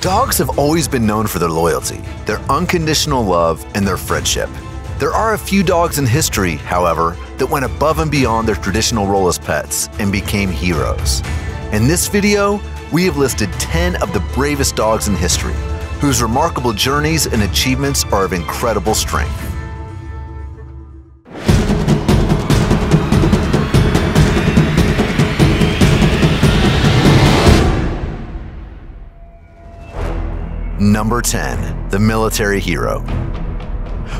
Dogs have always been known for their loyalty, their unconditional love, and their friendship. There are a few dogs in history, however, that went above and beyond their traditional role as pets and became heroes. In this video, we have listed 10 of the bravest dogs in history, whose remarkable journeys and achievements are of incredible strength. Number 10. The Military Hero.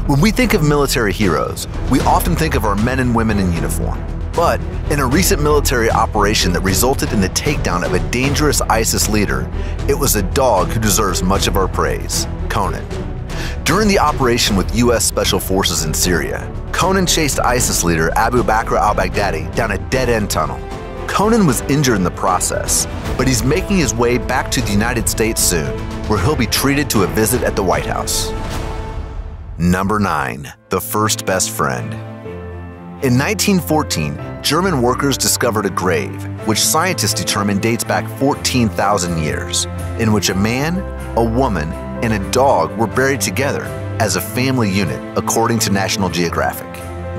When we think of military heroes, we often think of our men and women in uniform. But in a recent military operation that resulted in the takedown of a dangerous ISIS leader, it was a dog who deserves much of our praise Conan. During the operation with U.S. Special Forces in Syria, Conan chased ISIS leader Abu Bakr al Baghdadi down a dead end tunnel. Conan was injured in the process, but he's making his way back to the United States soon, where he'll be treated to a visit at the White House. Number 9. The First Best Friend. In 1914, German workers discovered a grave, which scientists determined dates back 14,000 years, in which a man, a woman, and a dog were buried together as a family unit, according to National Geographic.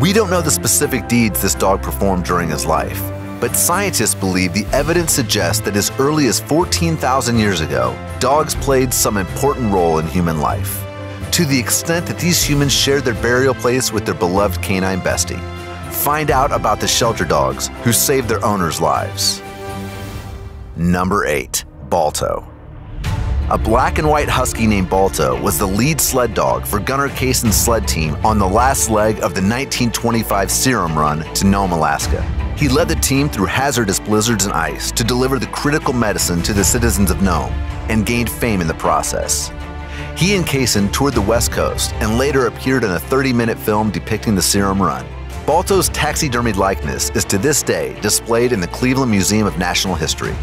We don't know the specific deeds this dog performed during his life, but scientists believe the evidence suggests that as early as 14,000 years ago, dogs played some important role in human life, to the extent that these humans shared their burial place with their beloved canine bestie. Find out about the shelter dogs who saved their owners' lives. Number 8. Balto. A black and white husky named Balto was the lead sled dog for Gunnar Kaasen's sled team on the last leg of the 1925 Serum Run to Nome, Alaska. He led the team through hazardous blizzards and ice to deliver the critical medicine to the citizens of Nome and gained fame in the process. He and Kaasen toured the West Coast and later appeared in a 30 minute film depicting the Serum Run. Balto's taxidermied likeness is to this day displayed in the Cleveland Museum of Natural History.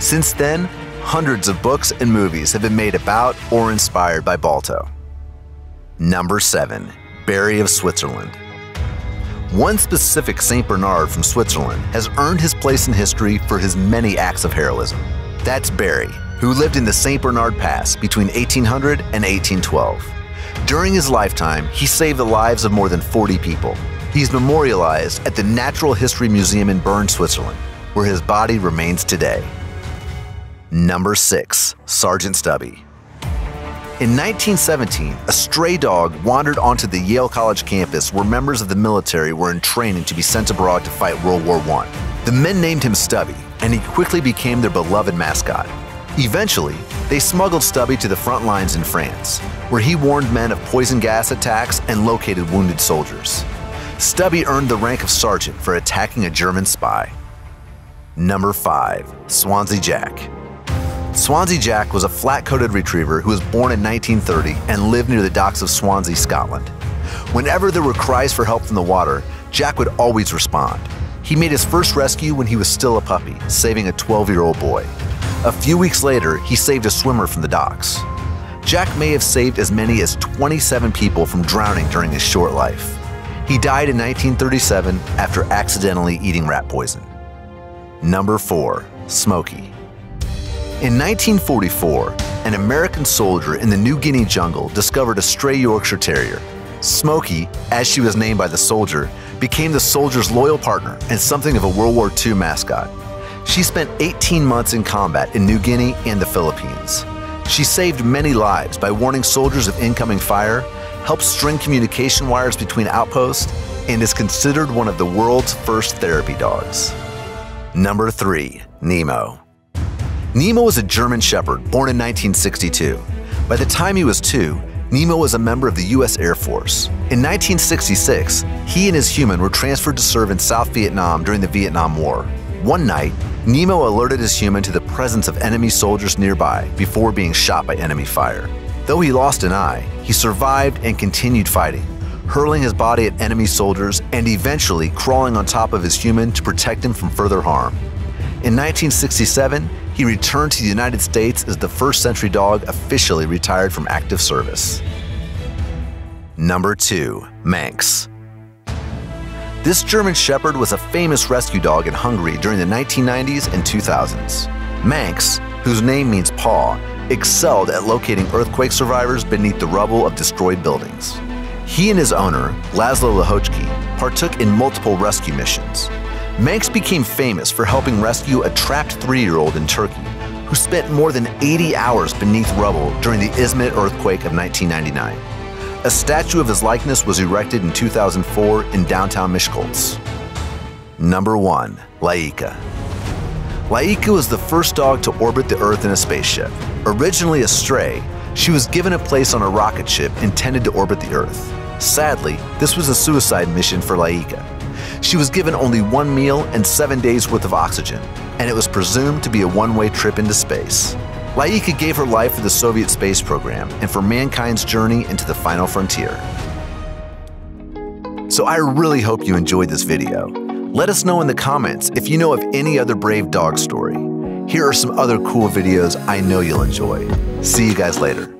Since then, hundreds of books and movies have been made about or inspired by Balto. Number 7. Barry of Switzerland. One specific St. Bernard from Switzerland has earned his place in history for his many acts of heroism. That's Barry, who lived in the St. Bernard Pass between 1800 and 1812. During his lifetime, he saved the lives of more than 40 people. He's memorialized at the Natural History Museum in Bern, Switzerland, where his body remains today. Number 6. Sergeant Stubby. In 1917, a stray dog wandered onto the Yale College campus where members of the military were in training to be sent abroad to fight World War I. The men named him Stubby, and he quickly became their beloved mascot. Eventually, they smuggled Stubby to the front lines in France, where he warned men of poison gas attacks and located wounded soldiers. Stubby earned the rank of sergeant for attacking a German spy. Number 5. Swansea Jack. Swansea Jack was a flat coated retriever who was born in 1930 and lived near the docks of Swansea, Scotland. Whenever there were cries for help from the water, Jack would always respond. He made his first rescue when he was still a puppy, saving a 12 year old boy. A few weeks later, he saved a swimmer from the docks. Jack may have saved as many as 27 people from drowning during his short life. He died in 1937 after accidentally eating rat poison. Number 4. Smokey. In 1944, an American soldier in the New Guinea jungle discovered a stray Yorkshire Terrier. Smokey, as she was named by the soldier, became the soldier's loyal partner and something of a World War II mascot. She spent 18 months in combat in New Guinea and the Philippines. She saved many lives by warning soldiers of incoming fire, helped string communication wires between outposts, and is considered one of the world's first therapy dogs. Number 3. Nemo. Nemo was a German Shepherd born in 1962. By the time he was two, Nemo was a member of the U.S. Air Force. In 1966, he and his human were transferred to serve in South Vietnam during the Vietnam War. One night, Nemo alerted his human to the presence of enemy soldiers nearby before being shot by enemy fire. Though he lost an eye, he survived and continued fighting, hurling his body at enemy soldiers and eventually crawling on top of his human to protect him from further harm. In 1967, he returned to the United States as the first sentry dog officially retired from active service. Number 2. Mancs. This German Shepherd was a famous rescue dog in Hungary during the 1990s and 2000s. Mancs, whose name means paw, excelled at locating earthquake survivors beneath the rubble of destroyed buildings. He and his owner, Laszlo Lehoczki, partook in multiple rescue missions. Mancs became famous for helping rescue a trapped three year old in Turkey who spent more than 80 hours beneath rubble during the Izmit earthquake of 1999. A statue of his likeness was erected in 2004 in downtown Miskolc. Number 1. Laika Laika was the first dog to orbit the Earth in a spaceship. Originally a stray, she was given a place on a rocket ship intended to orbit the Earth. Sadly, this was a suicide mission for Laika. She was given only one meal and seven days worth of oxygen, and it was presumed to be a one way trip into space. Laika gave her life for the Soviet space program and for mankind's journey into the final frontier. So I really hope you enjoyed this video. Let us know in the comments if you know of any other brave dog story. Here are some other cool videos I know you'll enjoy. See you guys later.